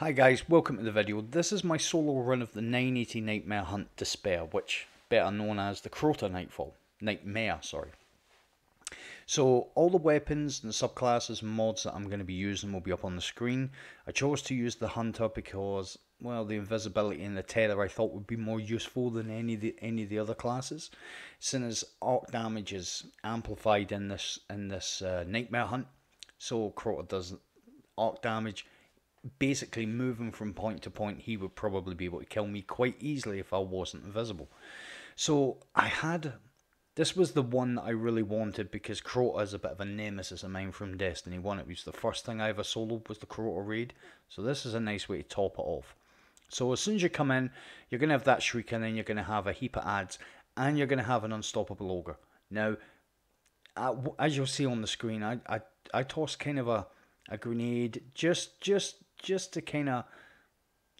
Hi guys, welcome to the video. This is my solo run of the 980 Nightmare Hunt Despair, which better known as the Crota Nightfall. Nightmare, sorry. So all the weapons and subclasses and mods that I'm going to be using will be up on the screen. I chose to use the Hunter because, well, the invisibility and the tether I thought would be more useful than any of the, any of the other classes. Since arc damage is amplified in this in this uh, Nightmare Hunt, so Crota does arc damage. Basically, moving from point to point, he would probably be able to kill me quite easily if I wasn't invisible. So I had this was the one that I really wanted because Crota is a bit of a nemesis of mine from Destiny 1. It was the first thing I ever soloed was the Crota raid. So this is a nice way to top it off. So as soon as you come in, you're going to have that Shriek and then you're going to have a heap of ads and you're going to have an Unstoppable Ogre. Now, as you'll see on the screen, I, I, I tossed kind of a, a grenade just, just, just to kind of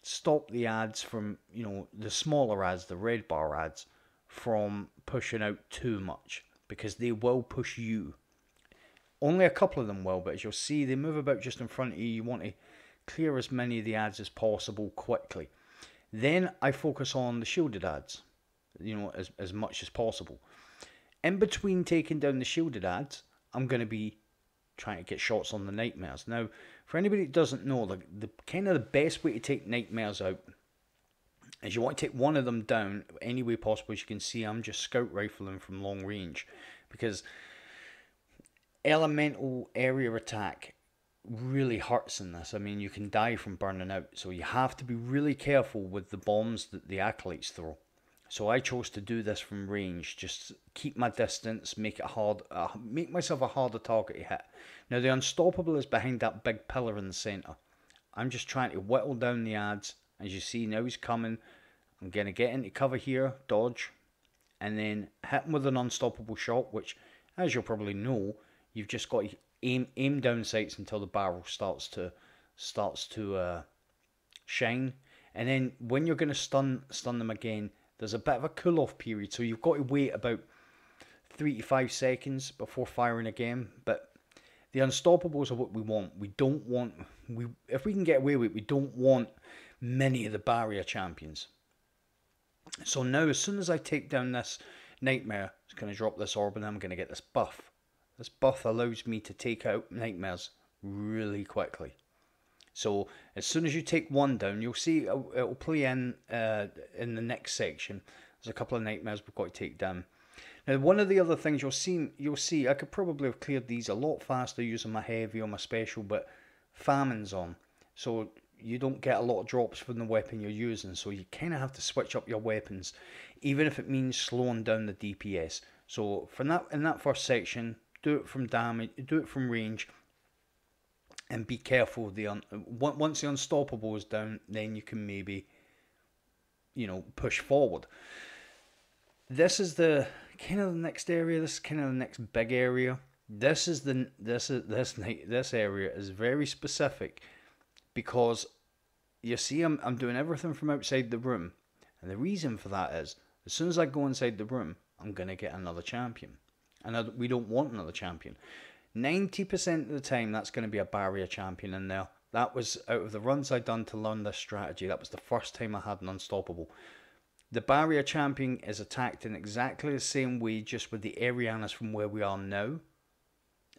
stop the ads from, you know, the smaller ads, the red bar ads from pushing out too much because they will push you. Only a couple of them will, but as you'll see, they move about just in front of you. You want to clear as many of the ads as possible quickly. Then I focus on the shielded ads, you know, as, as much as possible. In between taking down the shielded ads, I'm going to be trying to get shots on the nightmares. Now, for anybody that doesn't know, the, the kind of the best way to take nightmares out is you want to take one of them down any way possible. As you can see, I'm just scout rifling from long range because elemental area attack really hurts in this. I mean, you can die from burning out, so you have to be really careful with the bombs that the acolytes throw. So I chose to do this from range, just keep my distance, make it hard, uh, make myself a harder target to hit. Now the unstoppable is behind that big pillar in the center. I'm just trying to whittle down the ads as you see, now he's coming. I'm going to get into cover here, dodge, and then hit him with an unstoppable shot, which, as you'll probably know, you've just got to aim aim down sights until the barrel starts to starts to uh, shine. And then when you're going to stun stun them again, there's a bit of a cool off period, so you've got to wait about three to five seconds before firing again. But the unstoppables are what we want. We don't want we if we can get away with it, we don't want many of the barrier champions. So now, as soon as I take down this nightmare, it's going to drop this orb and I'm going to get this buff. This buff allows me to take out nightmares really quickly. So as soon as you take one down, you'll see it'll play in uh, in the next section. There's a couple of nightmares we've got to take down. Now, one of the other things you'll see, you'll see, I could probably have cleared these a lot faster using my heavy or my special, but famine's on. So you don't get a lot of drops from the weapon you're using, so you kind of have to switch up your weapons, even if it means slowing down the DPS. So from that in that first section, do it from damage, do it from range, and be careful. The un, once the unstoppable is down, then you can maybe, you know, push forward. This is the kind of the next area. This is kind of the next big area. This is the this is this this area is very specific because you see, I'm, I'm doing everything from outside the room. And the reason for that is, as soon as I go inside the room, I'm going to get another champion. And we don't want another champion. 90% of the time, that's going to be a barrier champion in there. That was out of the runs I'd done to learn this strategy. That was the first time I had an unstoppable. The barrier champion is attacked in exactly the same way, just with the Eriana's from where we are now.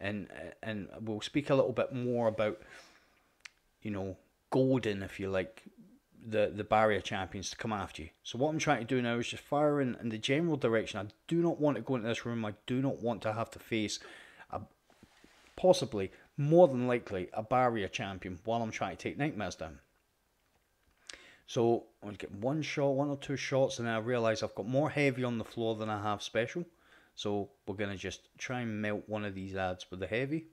And and we'll speak a little bit more about you know, golden, if you like, the, the barrier champions to come after you. So what I'm trying to do now is just fire in, in the general direction. I do not want to go into this room. I do not want to have to face possibly, more than likely, a barrier champion while I'm trying to take nightmares down. So going get one shot, one or two shots, and then I realise I've got more heavy on the floor than I have special. So we're going to just try and melt one of these ads with the heavy.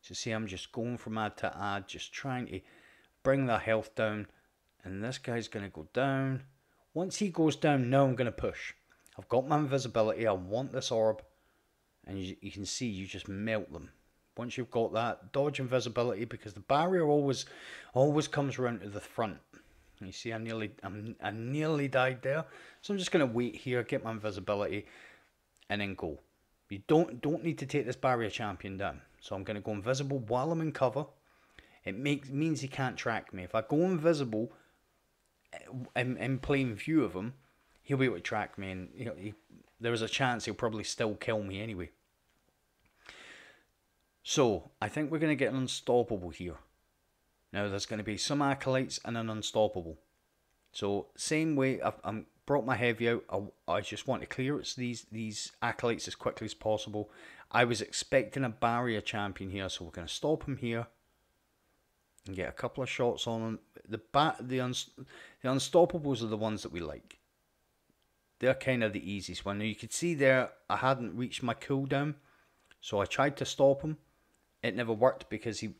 So see, I'm just going from ad to ad, just trying to bring the health down. And this guy's going to go down. Once he goes down, now I'm going to push. I've got my invisibility. I want this orb. And you, you can see you just melt them. Once you've got that, dodge invisibility because the barrier always always comes around to the front. You see, I nearly I'm, I nearly died there. So I'm just going to wait here, get my invisibility, and then go. You don't don't need to take this barrier champion down. So I'm going to go invisible while I'm in cover. it makes means he can't track me. If I go invisible eh, in, in plain view of him, he'll be able to track me, and you he, there is a chance he'll probably still kill me anyway. So I think we're going to get an unstoppable here. Now there's going to be some acolytes and an unstoppable. So same way I've, I'm brought my heavy out. I, I just want to clear these these acolytes as quickly as possible. I was expecting a barrier champion here, so we're going to stop him here and get a couple of shots on him. The bat, the, the unstoppables are the ones that we like. They're kind of the easiest one. Now you could see there, I hadn't reached my cooldown, so I tried to stop him. It never worked because he,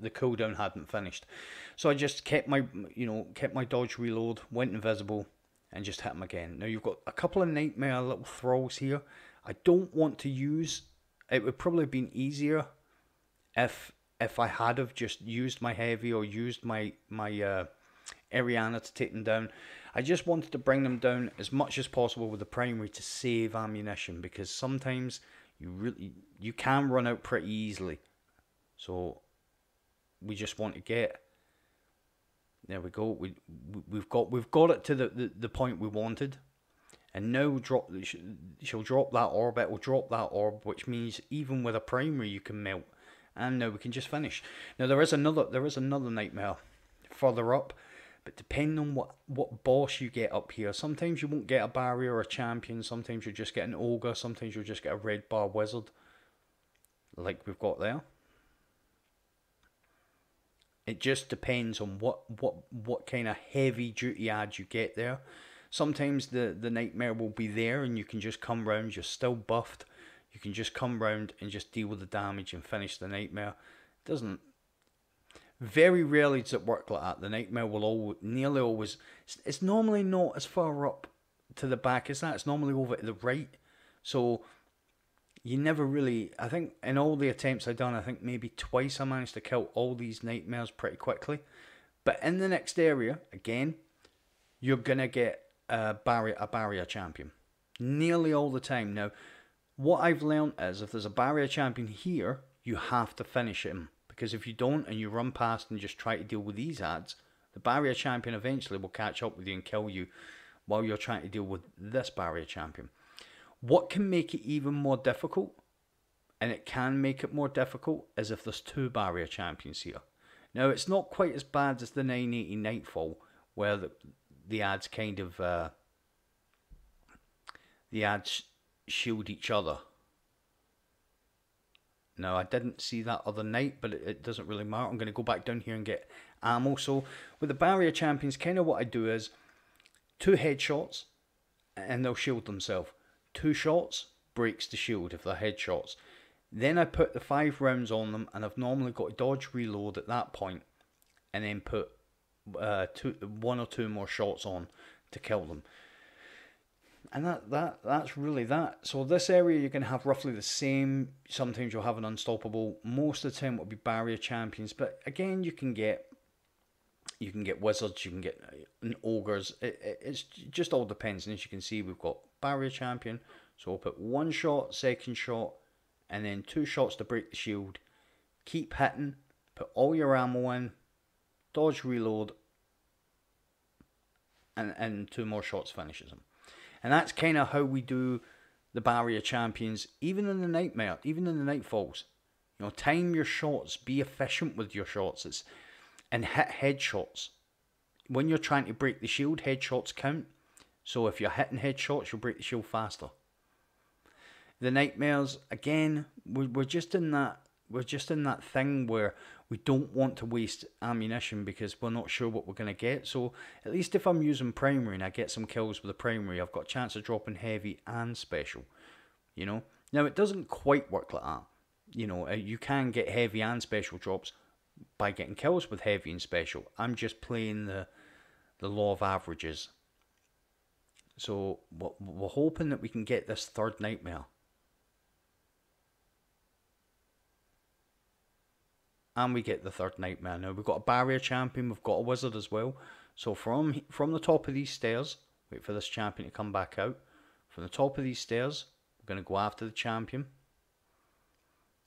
the cooldown hadn't finished. So I just kept my, you know, kept my dodge reload, went invisible, and just hit him again. Now you've got a couple of nightmare little thralls here. I don't want to use. It would probably have been easier if if I had have just used my heavy or used my my uh, Eriana to take them down. I just wanted to bring them down as much as possible with the primary to save ammunition because sometimes you really you can run out pretty easily. So we just want to get there we go. We we've got we've got it to the, the, the point we wanted. And now drop she'll drop that orb, it will drop that orb, which means even with a primary you can melt and now we can just finish. Now there is another there is another nightmare further up, but depending on what what boss you get up here, sometimes you won't get a barrier or a champion. Sometimes you'll just get an ogre. Sometimes you'll just get a red bar wizard, like we've got there. It just depends on what what what kind of heavy duty ads you get there. Sometimes the the nightmare will be there and you can just come round. You're still buffed you can just come round and just deal with the damage and finish the nightmare. It doesn't. Very rarely does it work like that. The nightmare will always, nearly always. It's normally not as far up to the back as that. It's normally over to the right. So you never really. I think in all the attempts I've done, I think maybe twice I managed to kill all these nightmares pretty quickly. But in the next area, again, you're gonna get a barrier a barrier champion nearly all the time. Now what I've learned is if there's a barrier champion here, you have to finish him. Because if you don't and you run past and just try to deal with these ads, the barrier champion eventually will catch up with you and kill you while you're trying to deal with this barrier champion. What can make it even more difficult, and it can make it more difficult, is if there's two barrier champions here. Now, it's not quite as bad as the 980 Nightfall, where the, the ads kind of. Uh, the ads shield each other. Now, I didn't see that other night, but it, it doesn't really matter. I'm going to go back down here and get ammo. So, with the barrier champions, kind of what I do is two headshots and they'll shield themselves. Two shots breaks the shield if they're headshots. Then I put the five rounds on them, and I've normally got a dodge reload at that point, and then put uh, two, one or two more shots on to kill them and that, that that's really that. So this area you're to have roughly the same. Sometimes you'll have an unstoppable. Most of the time it will be barrier champions, but again you can get you can get wizards, you can get uh, ogres. It, it, it's just all depends. And as you can see, we've got barrier champion. So we'll put one shot, second shot, and then two shots to break the shield. Keep hitting. Put all your ammo in. Dodge, reload, and and two more shots finishes him. And that's kind of how we do the barrier champions, even in the nightmare, even in the nightfalls. You know, time your shots, be efficient with your shots, it's, and hit headshots. When you're trying to break the shield, headshots count. So if you're hitting headshots, you'll break the shield faster. The nightmares, again, we're just in that we're just in that thing where we don't want to waste ammunition because we're not sure what we're going to get. So at least if I'm using primary and I get some kills with the primary, I've got a chance of dropping heavy and special. You know? Now it doesn't quite work like that. You know, uh, you can get heavy and special drops by getting kills with heavy and special. I'm just playing the the law of averages. So we're hoping that we can get this third nightmare. and we get the third nightmare. Now we've got a barrier champion, we've got a wizard as well. So from from the top of these stairs, wait for this champion to come back out. From the top of these stairs, we're going to go after the champion.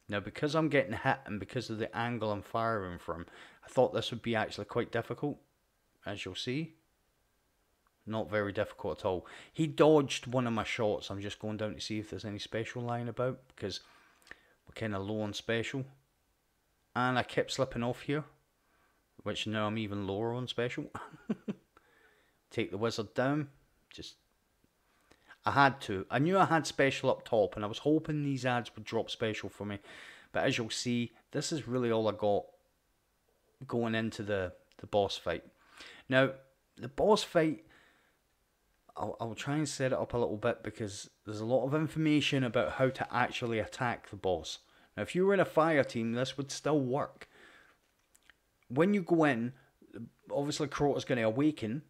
Now, because I'm getting hit and because of the angle I'm firing from, I thought this would be actually quite difficult, as you'll see. Not very difficult at all. He dodged one of my shots. I'm just going down to see if there's any special lying about because we're kind of low on special. And I kept slipping off here, which now I'm even lower on special. Take the wizard down. Just I had to. I knew I had special up top, and I was hoping these ads would drop special for me. But as you'll see, this is really all I got going into the, the boss fight. Now, the boss fight I'll, I'll try and set it up a little bit because there's a lot of information about how to actually attack the boss. Now, if you were in a fire team, this would still work. When you go in, obviously Crota's going to awaken,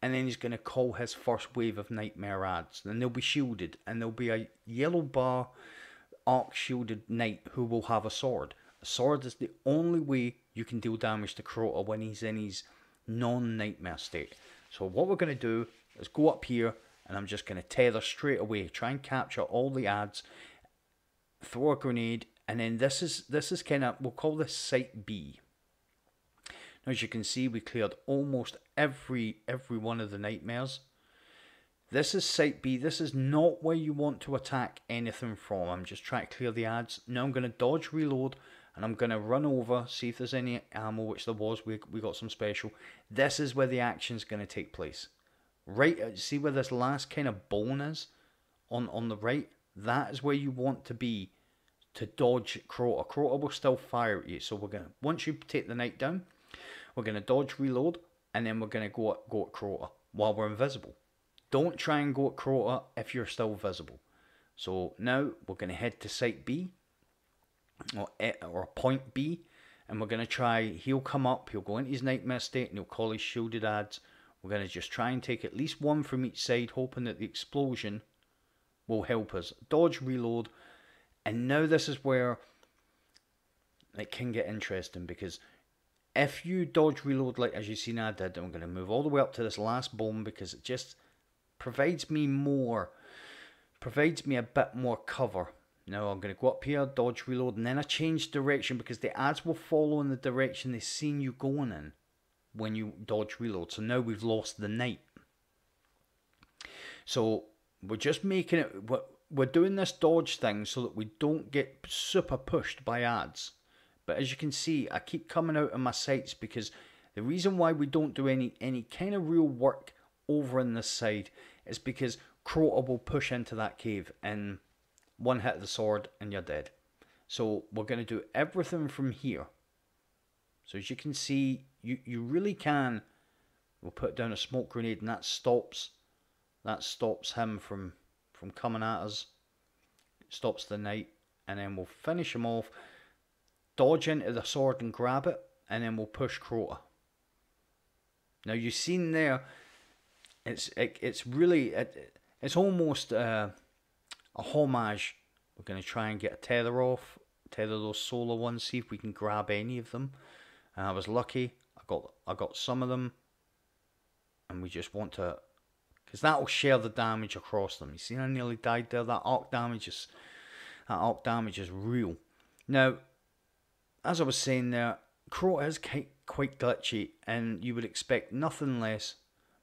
and then he's going to call his first wave of nightmare ads. Then they'll be shielded, and there'll be a yellow bar arc shielded knight who will have a sword. A sword is the only way you can deal damage to Crota when he's in his non nightmare state. So what we're going to do is go up here and I'm just going to tether straight away. Try and capture all the ads. Throw a grenade. And then this is this is kind of, we'll call this Site B. Now as you can see, we cleared almost every every one of the nightmares. This is Site B. This is not where you want to attack anything from. I'm just trying to clear the ads. Now I'm going to dodge reload and I'm going to run over, see if there's any ammo, which there was. We, we got some special. This is where the action is going to take place right uh, see where this last kind of bone is on on the right that is where you want to be to dodge Crota. Crota will still fire at you. So we're gonna once you take the knight down, we're gonna dodge reload and then we're gonna go at go at Crota while we're invisible. Don't try and go at Crota if you're still visible. So now we're gonna head to site B or or point B and we're gonna try he'll come up, he'll go into his nightmare state and he'll call his shielded ads we're going to just try and take at least one from each side, hoping that the explosion will help us. Dodge, reload. And now this is where it can get interesting because if you dodge reload like as you see now I did, I'm going to move all the way up to this last bomb because it just provides me more, provides me a bit more cover. Now I'm going to go up here, dodge reload, and then I change direction because the ads will follow in the direction they've seen you going in when you dodge reload. So now we've lost the knight. So we're just making it, we're doing this dodge thing so that we don't get super pushed by ads. But as you can see, I keep coming out of my sights because the reason why we don't do any, any kind of real work over in this side is because Crota will push into that cave and one hit of the sword and you're dead. So we're going to do everything from here. So as you can see, you, you really can. We'll put down a smoke grenade and that stops that stops him from from coming at us. Stops the knight and then we'll finish him off. Dodge into the sword and grab it and then we'll push Crota. Now you've seen there it's it, it's really it, it's almost uh, a homage. We're going to try and get a tether off, tether those solar ones, see if we can grab any of them. I was lucky got I got some of them, and we just want to, because that will share the damage across them. You see, I nearly died there. That arc damage is that arc damage is real. Now, as I was saying there, Crota is quite, quite glitchy, and you would expect nothing less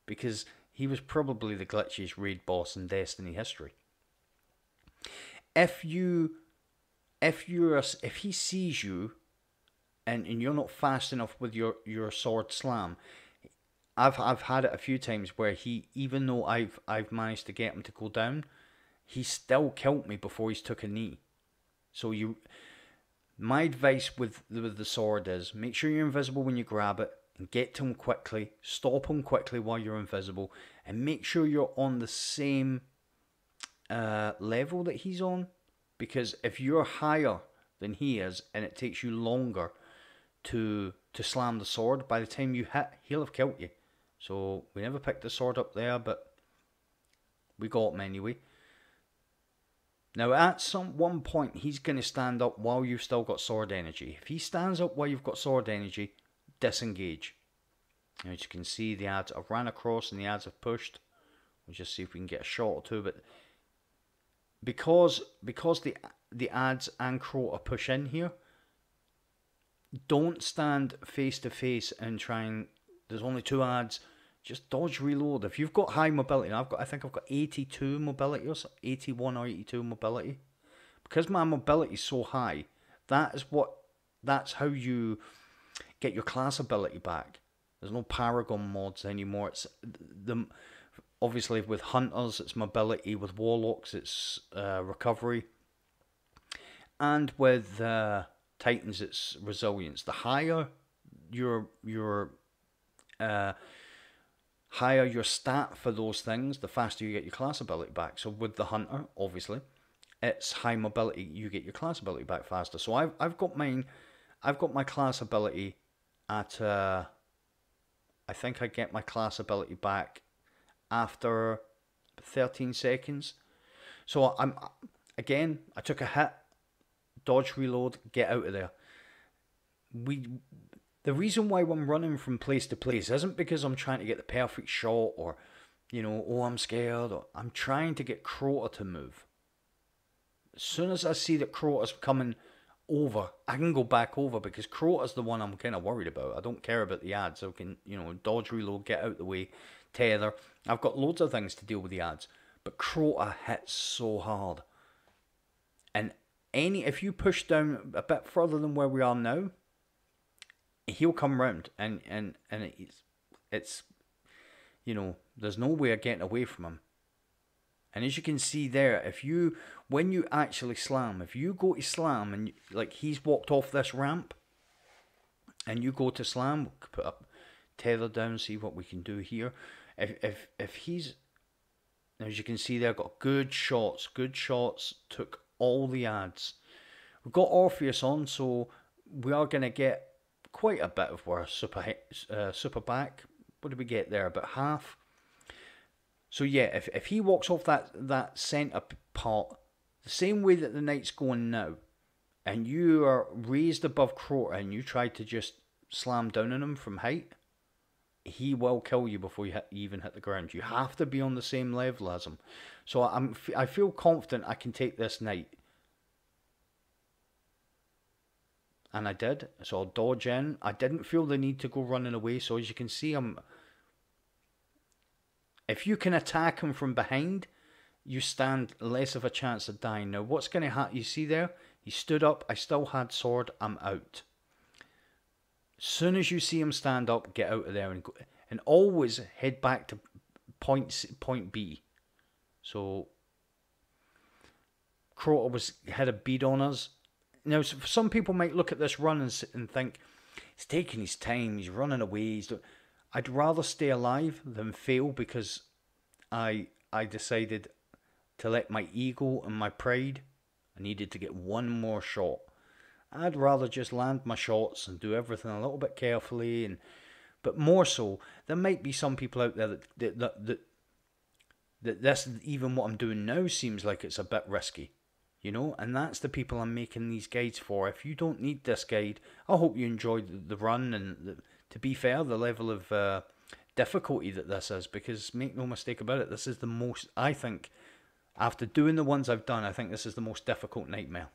because he was probably the glitchiest raid boss in Destiny history. If you, if you're, if he sees you and, and you're not fast enough with your, your sword slam. I've I've had it a few times where he even though I've I've managed to get him to go down, he still killed me before he's took a knee. So you my advice with the, with the sword is make sure you're invisible when you grab it and get to him quickly, stop him quickly while you're invisible, and make sure you're on the same uh, level that he's on. Because if you're higher than he is and it takes you longer to to slam the sword. By the time you hit, he'll have killed you. So we never picked the sword up there, but we got him anyway. Now at some one point he's going to stand up while you've still got sword energy. If he stands up while you've got sword energy, disengage. as you can see, the ads have ran across and the ads have pushed. We'll just see if we can get a shot or two. But because because the the ads and Crota push in here, don't stand face to face and try and. There's only two ads. Just dodge reload. If you've got high mobility, I've got I think I've got 82 mobility or 81 or 82 mobility. Because my mobility is so high, that is what that's how you get your class ability back. There's no paragon mods anymore. It's the obviously with hunters it's mobility, with warlocks it's uh, recovery, and with uh, titans it's resilience. The higher your your uh, higher your stat for those things, the faster you get your class ability back. So with the hunter, obviously, it's high mobility. You get your class ability back faster. So I've I've got mine. I've got my class ability at. Uh, I think I get my class ability back after 13 seconds. So I'm again. I took a hit, dodge, reload, get out of there. We. The reason why I'm running from place to place isn't because I'm trying to get the perfect shot or, you know, oh I'm scared. Or, I'm trying to get Crota to move. As soon as I see that Crota's coming over, I can go back over because Crota's the one I'm kind of worried about. I don't care about the ads. I can, you know, dodge, reload, get out the way, tether. I've got loads of things to deal with the ads. But Crota hits so hard. And any if you push down a bit further than where we are now, he'll come round and and and it's it's you know there's no way of getting away from him. And as you can see there, if you when you actually slam, if you go to slam and you, like he's walked off this ramp, and you go to slam, we'll put up tether down, see what we can do here. If if if he's as you can see there, got good shots, good shots, took all the ads. We've got Orpheus on, so we are going to get quite a bit of our super uh, super back. What did we get there? About half. So yeah, if, if he walks off that, that centre part, the same way that the knight's going now, and you are raised above Crota and you try to just slam down on him from height, he will kill you before you, hit, you even hit the ground. You have to be on the same level as him. So I'm I feel confident I can take this knight. And I did. So I'll dodge in. I didn't feel the need to go running away. So as you can see, I'm if you can attack him from behind, you stand less of a chance of dying. Now, what's going to happen? You see there? He stood up. I still had sword. I'm out. Soon as you see him stand up, get out of there and go, and always head back to point point B. So Crota was had a bead on us. Now, some people might look at this run and, and think he's taking his time. He's running away. He's I'd rather stay alive than fail because I I decided to let my ego and my pride I needed to get one more shot. I'd rather just land my shots and do everything a little bit carefully and but more so there might be some people out there that that that, that, that this even what I'm doing now seems like it's a bit risky you know and that's the people i'm making these guides for if you don't need this guide i hope you enjoyed the, the run and the, to be fair, the level of uh, difficulty that this is, because make no mistake about it, this is the most, I think, after doing the ones I've done, I think this is the most difficult nightmare.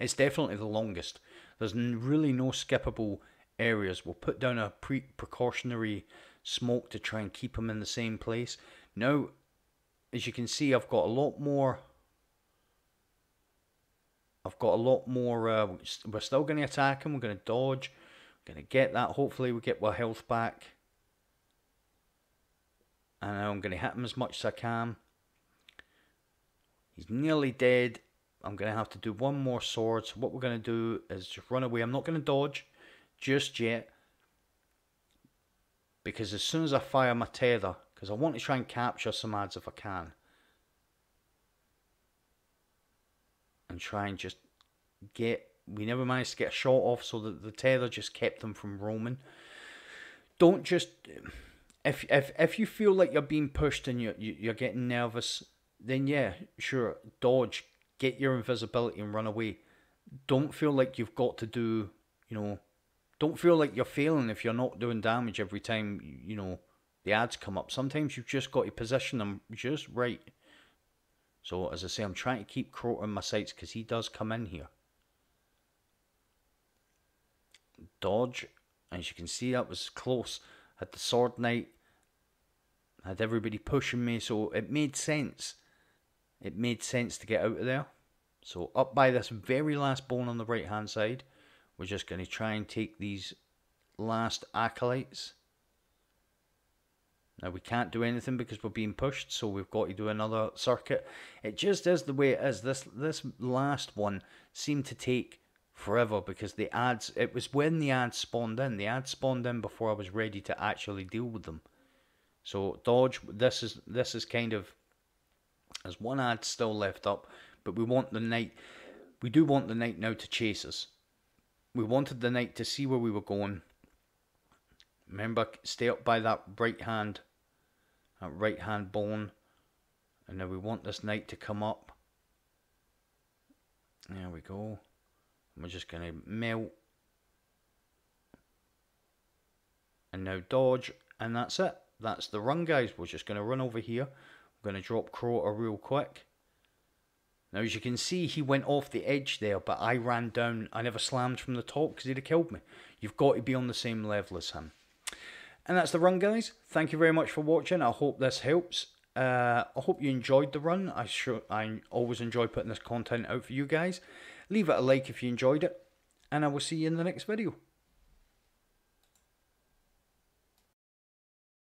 It's definitely the longest. There's really no skippable areas. We'll put down a pre- precautionary smoke to try and keep them in the same place. Now, as you can see, I've got a lot more. I've got a lot more. Uh, we're still going to attack him. We're going to dodge. We're Gonna get that. Hopefully we get our health back. And I'm gonna hit him as much as I can. He's nearly dead. I'm gonna have to do one more sword. So what we're gonna do is just run away. I'm not gonna dodge just yet. Because as soon as I fire my tether, because I want to try and capture some ads if I can. And try and just get we never managed to get a shot off, so that the tether just kept them from roaming. Don't just if if if you feel like you're being pushed and you're you're getting nervous, then yeah, sure, dodge, get your invisibility and run away. Don't feel like you've got to do, you know, don't feel like you're failing if you're not doing damage every time you know the ads come up. Sometimes you've just got to position them just right. So as I say, I'm trying to keep in my sights because he does come in here. Dodge. As you can see, that was close. Had the Sword Knight. Had everybody pushing me, so it made sense. It made sense to get out of there. So up by this very last bone on the right hand side, we're just going to try and take these last acolytes. Now we can't do anything because we're being pushed, so we've got to do another circuit. It just is the way it is. This this last one seemed to take forever because the ads it was when the ads spawned in. The ads spawned in before I was ready to actually deal with them. So dodge this is this is kind of there's one ad still left up, but we want the knight. we do want the knight now to chase us. We wanted the knight to see where we were going Remember, stay up by that right hand, that right hand bone. And now we want this knight to come up. There we go. we're just going to melt. And now dodge. And that's it. That's the run, guys. We're just going to run over here. We're going to drop Crota real quick. Now, as you can see, he went off the edge there, but I ran down. I never slammed from the top because he'd have killed me. You've got to be on the same level as him. And that's the run, guys. Thank you very much for watching. I hope this helps. Uh, I hope you enjoyed the run. I sure I always enjoy putting this content out for you guys. Leave it a like if you enjoyed it, and I will see you in the next video.